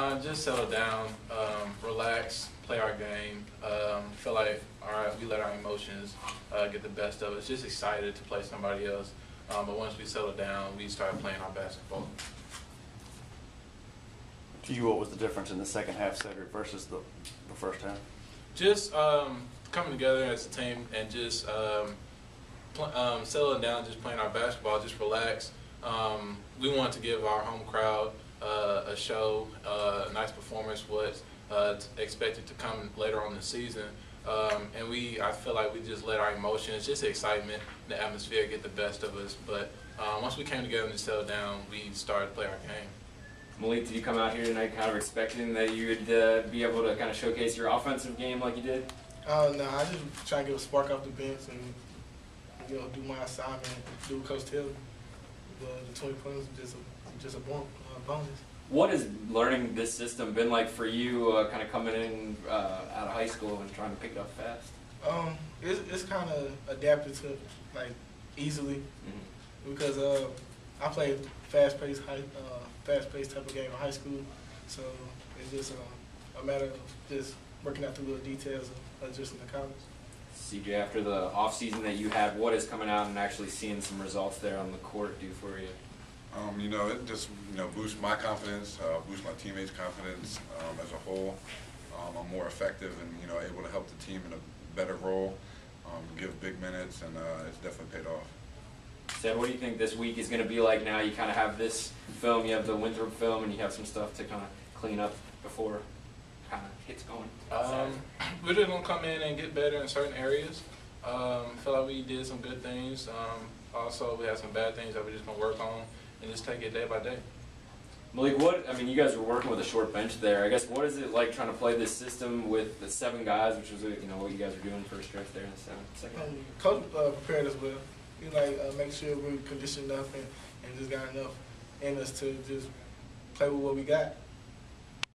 Uh, just settle down, um, relax, play our game. Um, feel like, all right, we let our emotions uh, get the best of us. Just excited to play somebody else. Um, but once we settle down, we start playing our basketball. To you, what was the difference in the second half, Cedrick, versus the, the first half? Just um, coming together as a team and just um, um, settling down, just playing our basketball, just relax. Um, we want to give our home crowd uh, a show, uh, a nice performance, was uh, expected to come later on in the season. Um, and we, I feel like we just let our emotions, just the excitement, the atmosphere get the best of us. But uh, once we came together and settled down, we started to play our game. Malik, did you come out here tonight kind of expecting that you would uh, be able to kind of showcase your offensive game like you did? Uh, no, I just try to get a spark off the bench and you know do my assignment, do what Coach tell The, the twenty points is just a just a bon- uh, bonus. What has learning this system been like for you, uh, kind of coming in uh, out of high school and trying to pick it up fast? Um, it's it's kind of adapted to like easily because uh, I played fast paced high uh, fast paced type of game in high school, so it's just uh, a matter of just working out the little details of adjusting to college. CJ, after the off season that you had, what is coming out and actually seeing some results there on the court do for you? Um, you know, it just, you know, boosts my confidence, uh, boosts my teammates' confidence um, as a whole. Um, I'm more effective and, you know, able to help the team in a better role, um, give big minutes, and uh, it's definitely paid off. Said, what do you think this week is going to be like now? You kind of have this film, you have the Winthrop film, and you have some stuff to kind of clean up before kind of hits going. Um, we're just gonna come in and get better in certain areas. Um, feel like we did some good things. Um, also, we had some bad things that we're just gonna work on and just take it day by day. Malik, what, I mean, you guys were working with a short bench there. I guess what is it like trying to play this system with the seven guys, which was, you know, what you guys were doing for a stretch there in the seventh, second? Um, coach uh, prepared us well. He like uh, make sure we're conditioned enough and, and just got enough in us to just play with what we got.